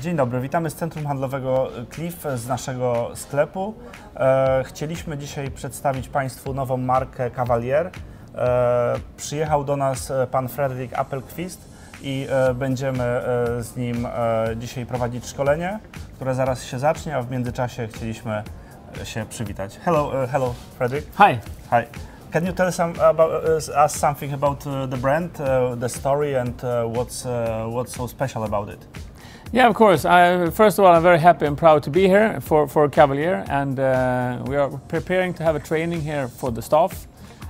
Dzień dobry, witamy z Centrum Handlowego Cliff, z naszego sklepu. E, chcieliśmy dzisiaj przedstawić Państwu nową markę Cavalier. E, przyjechał do nas pan Fredrik Appelquist i e, będziemy z nim dzisiaj prowadzić szkolenie, które zaraz się zacznie, a w międzyczasie chcieliśmy się przywitać. Hello, hello Fredrik. Hi. Hi. Can you tell some about uh, us something about uh, the brand, uh, the story, and uh, what's uh, what's so special about it? Yeah, of course. I, first of all, I'm very happy and proud to be here for, for Cavaliere, and uh, we are preparing to have a training here for the staff.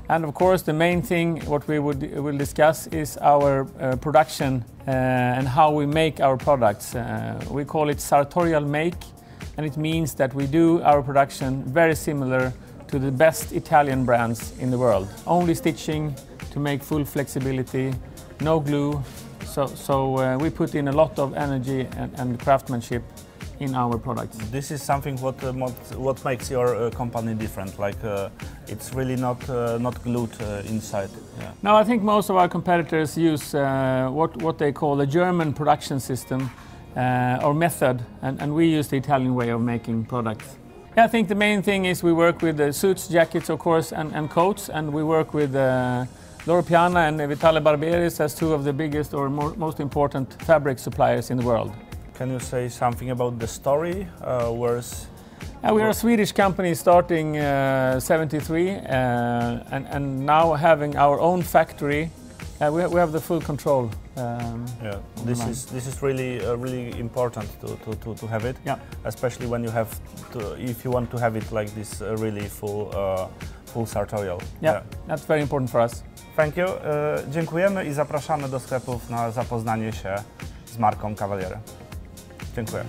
And of course, the main thing what we would will discuss is our uh, production uh, and how we make our products. Uh, we call it sartorial make, and it means that we do our production very similar to the best Italian brands in the world. Only stitching to make full flexibility, no glue. So, so uh, we put in a lot of energy and, and craftsmanship in our products. This is something what uh, what, what makes your uh, company different. Like uh, it's really not uh, not glued uh, inside. Yeah. Now, I think most of our competitors use uh, what, what they call the German production system uh, or method, and, and we use the Italian way of making products. Yeah, I think the main thing is we work with the suits, jackets, of course, and, and coats, and we work with uh, Loro Piana and Vitale Barberis as two of the biggest or more, most important fabric suppliers in the world. Can you say something about the story? Uh, where's Yeah, we are a Swedish company starting uh, 73 uh, and, and now having our own factory. Uh, we, we have the full control. Um, yeah, this Online. is this is really uh, really important to, to, to, to have it. Yeah. Especially when you have to, if you want to have it like this uh, really full uh, full sartorial. yeah, that's very important for us. Thank you. E, dziękujemy i zapraszamy do sklepów na zapoznanie się z marką Cavaliere. Dziękuję.